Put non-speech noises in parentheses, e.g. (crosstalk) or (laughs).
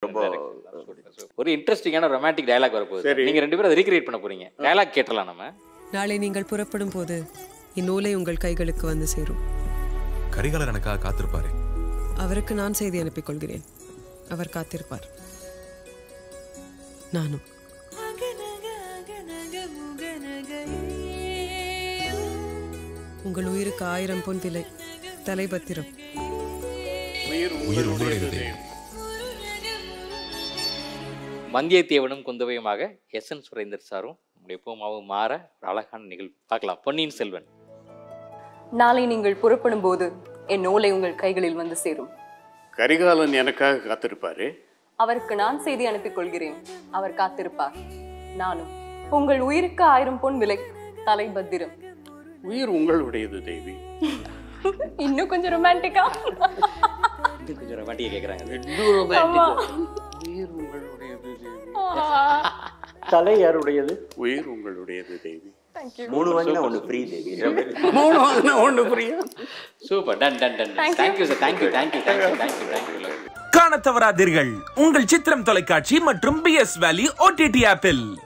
ரொம்ப ஒரு இன்ட்ரெஸ்டிங்கான ரொமான்டிக் டயலாக் வரப்போகுது. நீங்க ரெண்டு பேரும் அதை ரீக்ரியேட் பண்ண போறீங்க. டயலாக் கேட்டலாம் நம்ம. நாளை நீங்கள் புறப்படும் போது இந்நூலை உங்கள் கைகளுக்கு வந்து சேரும். கரிகாலர் எனக்காக காத்திருப்பாரு. அவருக்கு நான் செய்தி அனுப்பிக் கொள்கிறேன் அவர் காத்திருப்பார். நானும். உங்கள் உயிருக்கு ஆயிரம் பொன் விலை தலைபத்திரம். உயிர் உயிர் உங்களுடையது. வந்தியத்தேவனும் குந்தவையுமாக எஸ் என் சுரேந்தர் சாரும் நம்முடைய பூமாவும் மாற ஒரு அழகான நிகழ்வு. பார்க்கலாம். பொன்னியின் செல்வன். நாளை நீங்கள் புறப்படும் போது என் நூலை உங்கள் கைகளில் வந்து சேரும். கரிகாலன் எனக்காக காத்திருப்பாரு? அவருக்கு நான் செய்தி அனுப்பிக் கொள்கிறேன். அவர் காத்திருப்பார். நானும். உங்கள் உயிருக்கு ஆயிரம் பொன் விலை தலை பத்திரம். உயிர் உங்களுடையது தேவி. (laughs) இன்னும் கொஞ்சம் ரொமான்டிக்கா இன்னும் கொஞ்சம் இன்னும் romantic. உயிர் தேவி தலை யாருடையது உயிர் உங்களுடையது தேவி. மூணு வாங்கினா ஒன்று ஃப்ரீ தேவி. (laughs) மூணு வாங்கினா ஒன்று புரியும் super done done done thank you sir thank you thank you thank you thank you thank you காணத் தவறாதீர்கள். உங்கள் சித்திரம் தொலைக்காட்சி மற்றும் பி எஸ் வேலி ஓடிடி ஆப்பில்